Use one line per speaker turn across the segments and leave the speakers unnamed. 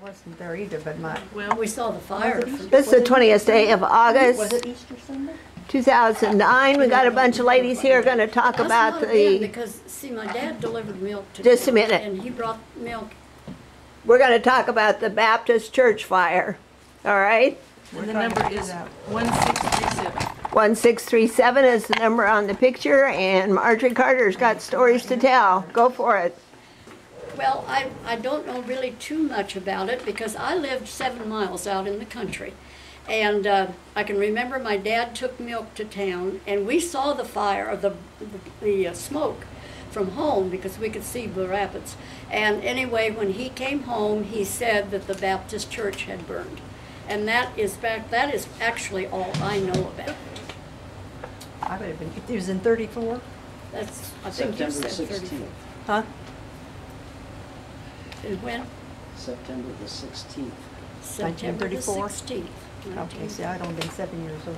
I wasn't there either, but my,
Well,
We saw the fire.
Was it
from-
This is the 20th day of
was
August,
it Easter Sunday?
2009. We got a bunch of ladies here going to talk
That's
about
not again,
the,
Because, see, my dad delivered milk to.
Just a
town,
minute.
And he brought milk.
we're going to talk about the Baptist church fire. All right?
and the number is one six three seven.
1637 is the number on the picture, and Marjorie Carter's got stories to tell. Go for it.
Well, I, I don't know really too much about it because I lived seven miles out in the country. And uh, I can remember my dad took milk to town and we saw the fire, or the, the, the uh, smoke from home because we could see Blue Rapids. And anyway, when he came home, he said that the Baptist church had burned. And that is back, that is actually all I know about it.
I would have been, it was in thirty-four?
That's, I think you
September
said
16th.
thirty-four.
Huh?
And when?
September the 16th.
September the
1934?
sixteenth.
Okay, see, I'd only been seven years old.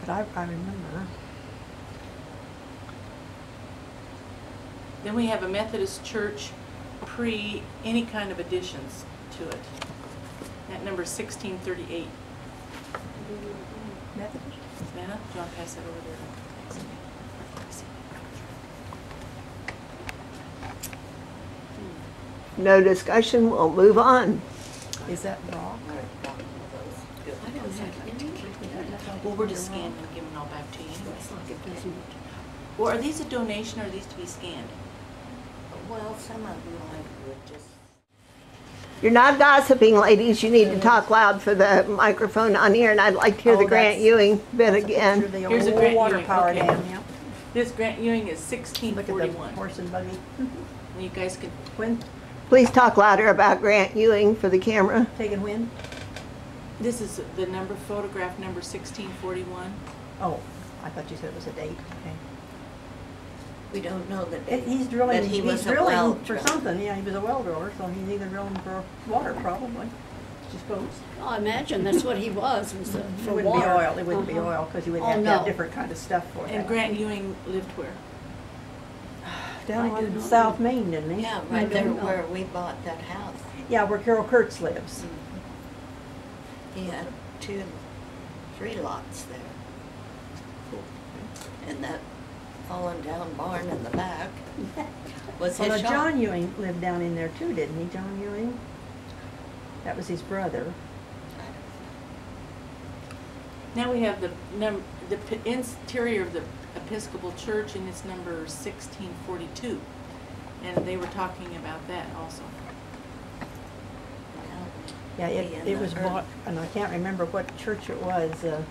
But I, I remember.
Then we have a Methodist church pre any kind of additions to it. That number sixteen thirty-eight.
Methodist?
Savannah, do you want to pass that over there?
No discussion, we'll move on.
Is that rock?
I don't have any.
Well, we're just scanning and giving it all back to you anyway.
Like it doesn't.
Well, are these a donation or are these to be scanned?
Well, some of them I would just,
You're not gossiping, ladies. You need to talk loud for the microphone on here, and I'd like to hear the
Oh,
Grant
that's-
Ewing bit again.
the
Here's a Grant
water
Ewing,
power
okay.
dam, yeah.
This Grant Ewing is sixteen
Look at the
forty-one.
horse and buggy.
And you guys could,
When,
Please talk louder about Grant Ewing for the camera.
taken when?
this is the number, photograph number sixteen forty-one.
Oh, I thought you said it was a date, okay.
we don't know the
It- He's drilling,
But he
he's
was a well
drilling for
driller.
something, yeah, he was a well driller, so he's either drilling for water probably, I suppose.
I imagine that's what he was, was uh,
It
for
wouldn't be
water.
oil, it wouldn't be
Uh-huh.
oil, because you would
Oh,
have to have
no.
different kind of stuff for that.
And Grant Ewing lived where?
Down
I do
on
not
South
know.
Main, didn't he?
Yeah, right there
don't know.
where we bought that house.
Yeah, where Carol Kurtz lives. Mm-hmm.
He had two, three lots there. And that fallen down barn in the back was his
now,
shop.
John Ewing lived down in there too, didn't he, John Ewing? That was his brother.
Now we have the num, the p- interior of the Episcopal Church and it's number sixteen forty-two. And they were talking about that also.
Yeah, it, it was
earth.
bought, and I can't remember what church it was, uh,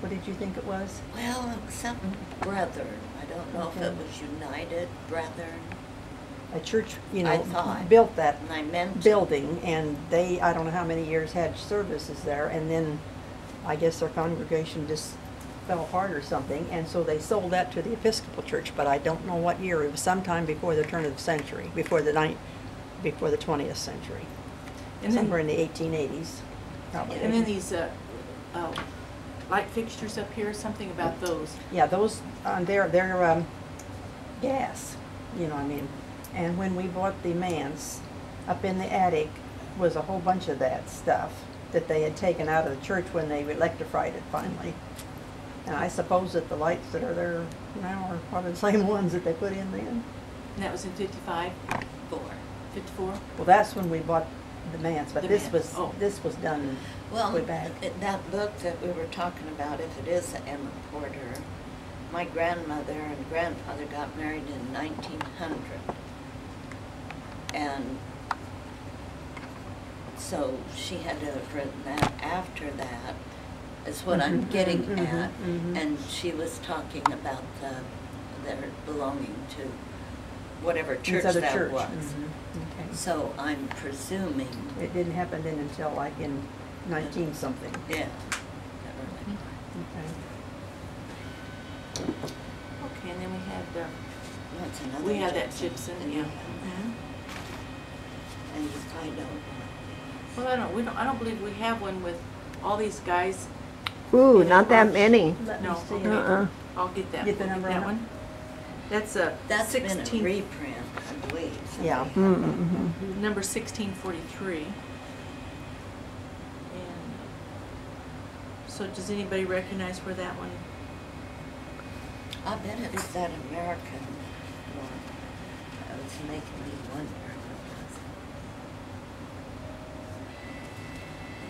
what did you think it was?
Well, it was something Brethren. I don't know if it was United Brethren.
A church, you
I
know,
thought.
built that
And I meant.
building, and they, I don't know how many years had services there, and then I guess their congregation just fell apart or something, and so they sold that to the Episcopal Church, but I don't know what year, it was sometime before the turn of the century, before the ninth, before the twentieth century.
And then-
Somewhere in the eighteen eighties, probably.
And then these, uh, uh, light fixtures up here, something about those.
Yeah, those, uh, they're, they're, um, gas, you know, what I mean, and when we bought the manse, up in the attic was a whole bunch of that stuff that they had taken out of the church when they electrified it finally. And I suppose that the lights that are there now are probably the same ones that they put in then.
And that was in fifty-five,
Four.
fifty-four?
Well, that's when we bought the manse, but
The
this
manse,
was,
oh.
this was done
Well,
way back.
it- that book that we were talking about, if it is Emma Porter, my grandmother and grandfather got married in nineteen hundred. And so she had to have written that after that, is what I'm
Mhm,
getting
mhm,
at.
mhm.
And she was talking about the, their belonging to whatever church
other
that
church.
was.
Okay.
So I'm presuming,
It didn't happen then until like in nineteen something.
yeah.
Okay.
Okay, and then we had, uh,
That's another.
we had that
Gibson.
gypsum, yeah.
And you find out.
Well, I don't, we don't, I don't believe we have one with all these guys.
Ooh,
in
not that many.
Let me
No,
see.
okay.
Uh-uh.
I'll get that.
Get the
We'll
number
that
on it?
one. That's a
That's been a
sixteen,
reprint, I believe.
Yeah.
Somebody-
Mm-hmm.
number sixteen forty-three. So does anybody recognize where that one?
I bet it's that American one. That was making me wonder what was.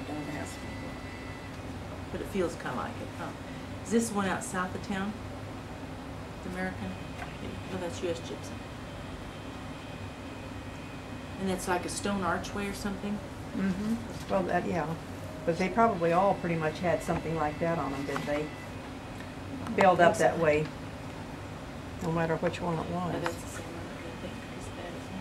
Don't ask me why.
But it feels kinda like it, huh? Is this one out south of town? The American? No, that's US Gypsum. And that's like a stone archway or something?
Mm-hmm. Well, that, yeah, but they probably all pretty much had something like that on them, did they? Build up that way, no matter which one it
Oh,
was.
that's the same one, I think, is that, isn't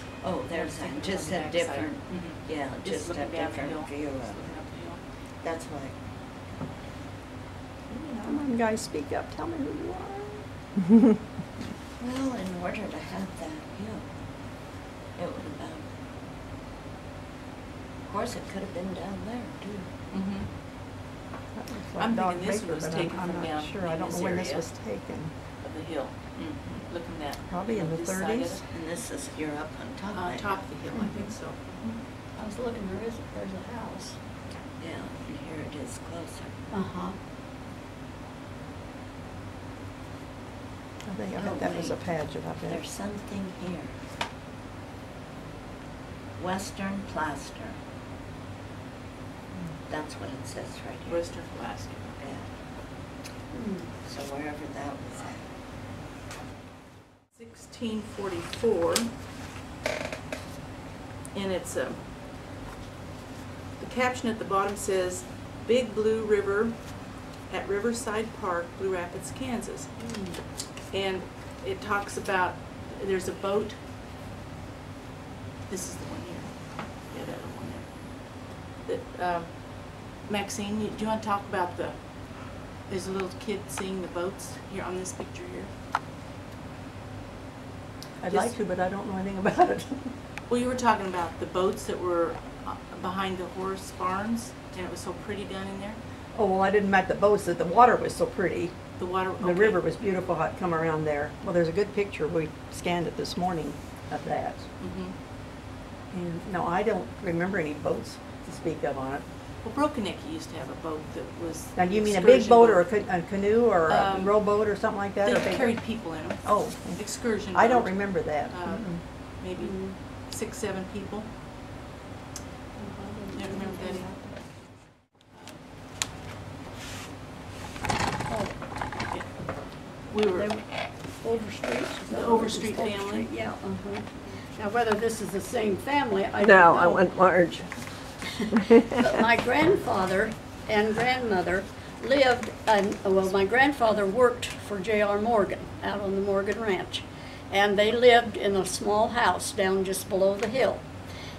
it?
Oh, there's
Looks
a- just a
backside.
different,
Mhm.
yeah, just a
looking down the hill.
different view
Just
of it.
up the hill.
That's why.
Come on, guys, speak up, tell me who you are.
Well, in order to have that hill, it would have been. Of course, it could have been down there too.
Mhm.
That looks like
I'm
Dog
thinking this
Baker,
was
but I'm-
taken
I'm
from
not
down
Sure, I
in
don't
this
know when this
area.
was taken.
Of the hill. Mhm. Looking at.
Probably in the
this side of
30s.
And this is, you're up on top of
On
it.
top of the hill, I think so.
I was looking, there is, there's a house.
Yeah, and here it is closer.
Uh-huh.
I think, I
Oh,
bet that was a
wait.
pageant, I bet.
There's something here. Western plaster. That's what it says right here.
Western Alaska.
Yeah,
Hmm.
so wherever that was at.
Sixteen forty-four. And it's, um, the caption at the bottom says, Big Blue River at Riverside Park, Blue Rapids, Kansas. And it talks about, there's a boat. This is the one here. Yeah, that one there. That, um, Maxine, do you want to talk about the, there's a little kid seeing the boats here on this picture here?
I'd like to, but I don't know anything about it.
Well, you were talking about the boats that were uh, behind the horse barns, and it was so pretty down in there.
Oh, well, I didn't met the boats, that the water was so pretty.
The water.
The river was beautiful, how it come around there. Well, there's a good picture, we scanned it this morning of that.
Mm -hmm.
And, no, I don't remember any boats to speak of on it.
Well, Broken Neck used to have a boat that was.
Now, you mean a big
excursion
boat or a ca- a canoe or a
Um,
rowboat or something like that? or
They
big-
carried people in them.
Oh,
Excursion.
I don't
boat,
remember that.
Uh,
Mm-mm.
Maybe
Mm.
six, seven people. You don't remember that?
Oh,
Yeah. We were.
Overstreet?
The
that what it is?
Overstreet family.
Overstreet, Yeah, uh-huh. Now, whether this is the same family, I don't
No,
know.
I want Marge.
But my grandfather and grandmother lived, and, well, my grandfather worked for J.R. Morgan out on the Morgan Ranch. And they lived in a small house down just below the hill.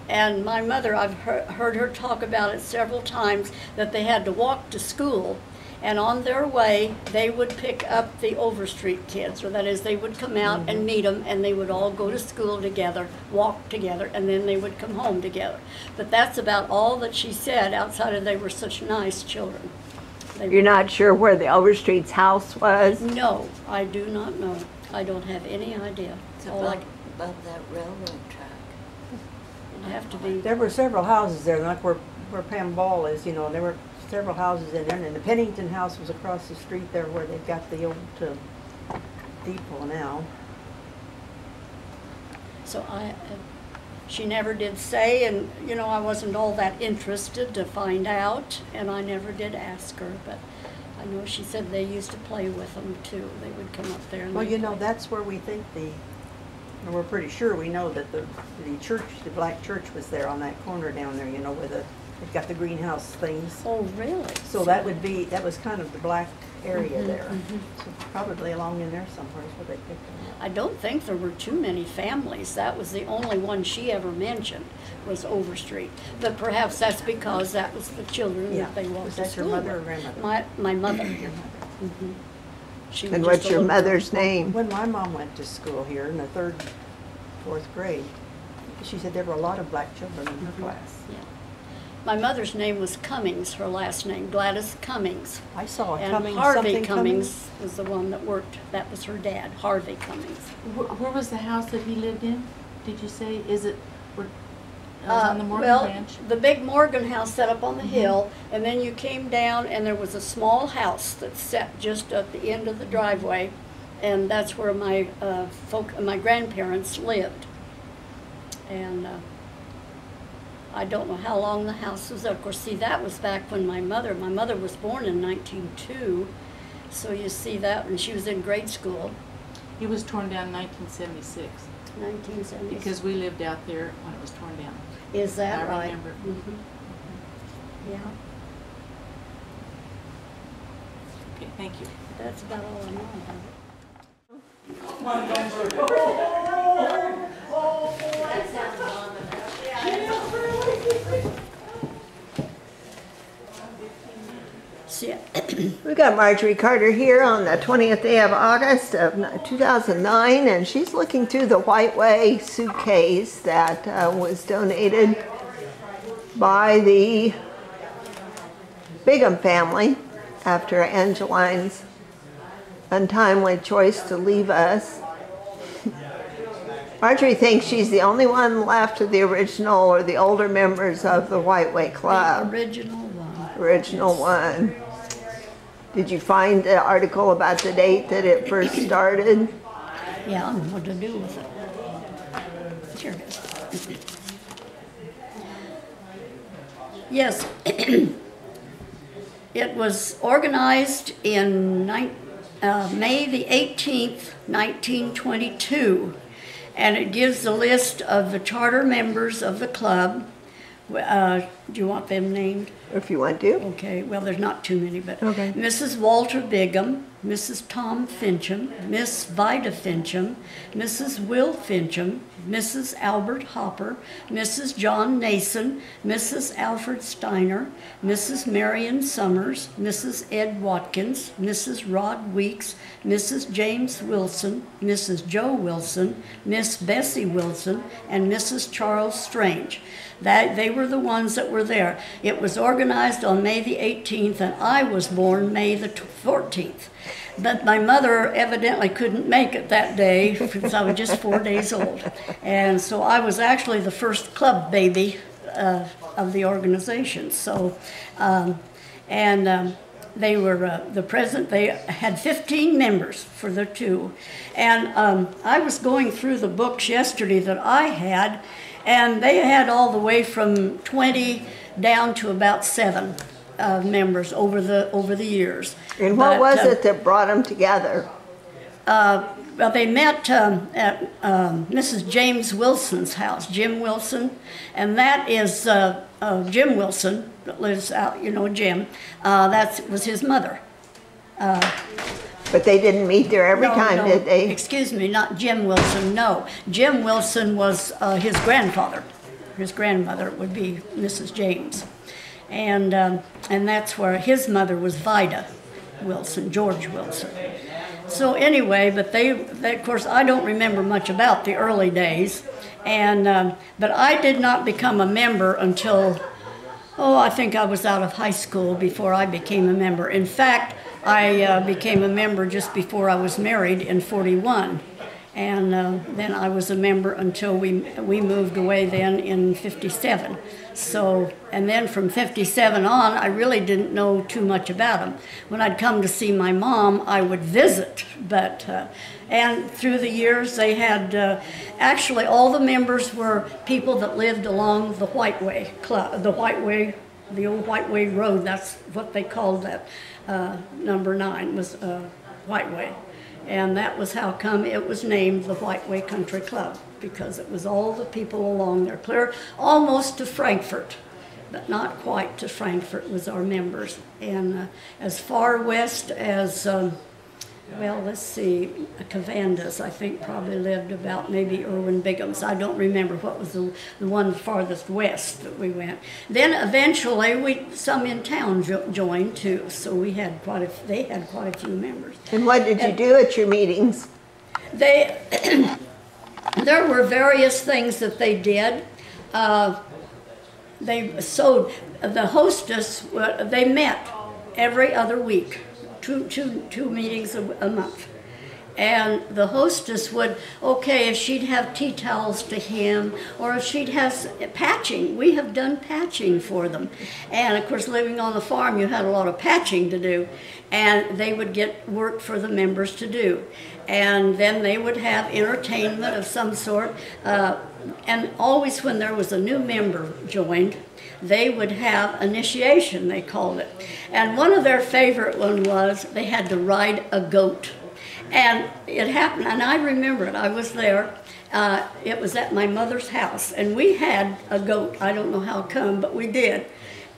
And my mother, I've heard, heard her talk about it several times, that they had to walk to school. And on their way, they would pick up the Overstreet kids, or that is, they would come out and mm-hmm. meet them, and they would all go to school together, walk together, and then they would come home together. But that's about all that she said, outside of they were such nice children. They
You're not sure where the Overstreet's house was?
No, I do not know. I don't have any idea.
It's
All I
above, above that railroad track.
It'd have to oh, be,
There were several houses there, like where, where Pam Ball is, you know, there were several houses in there, and the Pennington House was across the street there where they've got the old, uh, depot now.
so I, uh, she never did say, and, you know, I wasn't all that interested to find out, and I never did ask her, but I know she said they used to play with them too. They would come up there and
Well, you know, that's where we think the, or we're pretty sure we know that the, the church, the black church was there on that corner down there, you know, where the, they've got the greenhouse things.
Oh, really?
So that would be, that was kind of the black area
Mhm,
there.
mhm.
So probably along in there somewhere is where they picked them up.
I don't think there were too many families. That was the only one she ever mentioned, was Overstreet. But perhaps that's because that was the children
Yeah.
that they walked
Was
to
that your
school
mother or grandmother?
My, my mother.
Your mother.
Mhm. She was
And
just
what's
a
your
little-
mother's name?
When my mom went to school here in the third, fourth grade, she said there were a lot of black children in her
Mhm.
class.
Yeah. My mother's name was Cummings, her last name, Gladys Cummings.
I saw a
And
Cummings,
Harvey
something
Cummings was the one that worked, that was her dad, Harvey Cummings.
Where, where was the house that he lived in? Did you say, is it, where, it was on the
Uh,
Morgan
well,
Ranch?
the big Morgan house set up on
Mm-hmm.
the hill, and then you came down, and there was a small house that set just at the end of the driveway, and that's where my uh, folk, my grandparents lived. And uh, I don't know how long the house was there. Of course, see, that was back when my mother, my mother was born in 1902, so you see that when she was in grade school,
It was torn down in nineteen seventy-six,
1970.
because we lived out there when it was torn down.
Is that
I
right?
remember.
Mhm. Yeah.
Okay, thank you.
That's about all I know about it. See,
We got Marjorie Carter here on the 20th day of August of 2009, and she's looking through the White Way suitcase that uh, was donated by the Bigham family after Angeline's untimely choice to leave us. Marjorie thinks she's the only one left of the original or the older members of the White Way
the
Club
original one.
original one. Did you find the article about the date that it first started?
Yeah, I don't know what to do with it. Is. Yes. It was organized in uh, May the 18th, 1922, and it gives the list of the charter members of the club. Uh, do you want them named?
If you want to.
Okay, well, there's not too many, but
Okay.
Mrs. Walter Bigham, Mrs. Tom Fincham, Miss Vida Fincham, Mrs. Will Fincham, Mrs. Albert Hopper, Mrs. John Nason, Mrs. Alfred Steiner, Mrs. Marion Summers, Mrs. Ed Watkins, Mrs. Rod Weeks, Mrs. James Wilson, Mrs. Joe Wilson, Miss Bessie Wilson, and Mrs. Charles Strange. That, they were the ones that were there. It was organized on May the 18th, and I was born May the 14th. But my mother evidently couldn't make it that day because I was just four days old. And so I was actually the first club baby uh, of the organization. So, um, and um, they were uh, the president. They had 15 members for the two, and um, I was going through the books yesterday that I had, and they had all the way from 20 down to about seven uh, members over the over the years.
And what
But,
was
uh,
it that brought them together?
uh, well, they met um, at um, Mrs. James Wilson's house, Jim Wilson, and that is uh, uh, Jim Wilson that lives out, you know, Jim. Uh, that was his mother.
But they didn't meet there every
No,
time,
no,
did they?
Excuse me, not Jim Wilson, no. Jim Wilson was uh, his grandfather. His grandmother would be Mrs. James. And, um, and that's where his mother was Vida Wilson, George Wilson. So anyway, but they, they, of course, I don't remember much about the early days. And, um, but I did not become a member until Oh, I think I was out of high school before I became a member. In fact, I uh, became a member just before I was married in 41. And uh, then I was a member until we, we moved away then in 57. So, and then from 57 on, I really didn't know too much about them. When I'd come to see my mom, I would visit, but, uh, and through the years, they had, uh, actually, all the members were people that lived along the White Way Club, the White Way, the old White Way Road, that's what they called that, uh, number nine was, uh, White Way. And that was how come it was named the White Way Country Club, because it was all the people along there, clear almost to Frankfort, but not quite to Frankfort was our members. And uh, as far west as, um, well, let's see, Cavandas, I think probably lived about maybe Irwin Bigham's. I don't remember what was the, the one farthest west that we went. Then eventually, we some in town jo- joined too, so we had quite a, they had quite a few members.
And what did you do at your meetings?
They, there were various things that they did. Uh, they sewed, the hostess, they met every other week, two, two, two meetings a, a month. And the hostess would, okay, if she'd have tea towels to him, or if she'd have patching, we have done patching for them. And of course, living on the farm, you had a lot of patching to do. And they would get work for the members to do. And then they would have entertainment of some sort. Uh, and always when there was a new member joined, they would have initiation, they called it. And one of their favorite one was they had to ride a goat. And it happened, and I remember it. I was there. Uh, it was at my mother's house, and we had a goat. I don't know how come, but we did.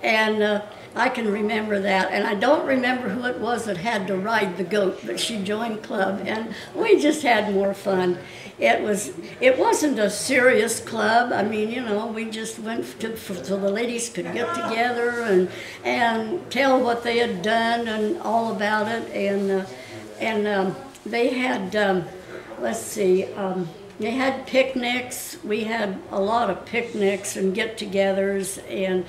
And uh, I can remember that. And I don't remember who it was that had to ride the goat, but she joined club, and we just had more fun. It was. It wasn't a serious club. I mean, you know, we just went to so the ladies could get together and and tell what they had done and all about it. And uh, and um, they had um, let's see um, they had picnics we had a lot of picnics and get-togethers and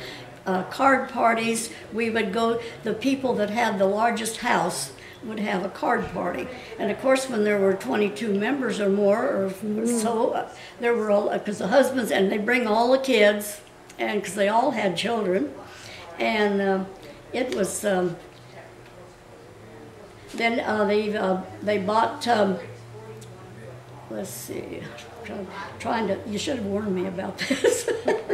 uh, card parties we would go the people that had the largest house would have a card party and of course when there were 22 members or more or so uh, there were all because the husbands and they bring all the kids and because they all had children and um, it was um, then uh, they uh, they bought. Um, let's see, trying, trying to. You should have warned me about this.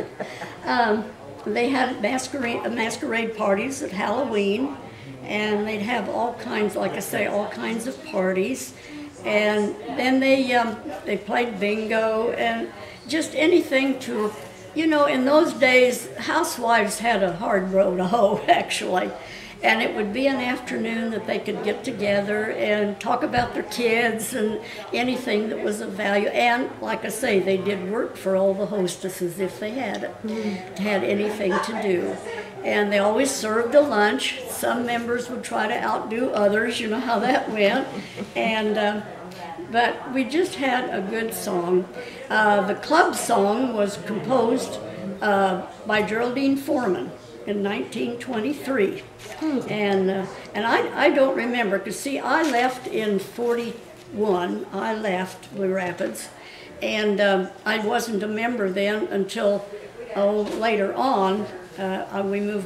um, they had masquerade masquerade parties at Halloween, and they'd have all kinds, like I say, all kinds of parties, and then they um, they played bingo and just anything to. You know, in those days, housewives had a hard row to hoe, actually. And it would be an afternoon that they could get together and talk about their kids and anything that was of value. And like I say, they did work for all the hostesses if they had had anything to do. And they always served a lunch. Some members would try to outdo others, you know how that went. And uh, but we just had a good song. Uh, the club song was composed uh, by Geraldine Foreman in 1923. And, uh, and I, I don't remember, because see, I left in 41, I left Blue Rapids, and um, I wasn't a member then until, oh, later on, uh, we moved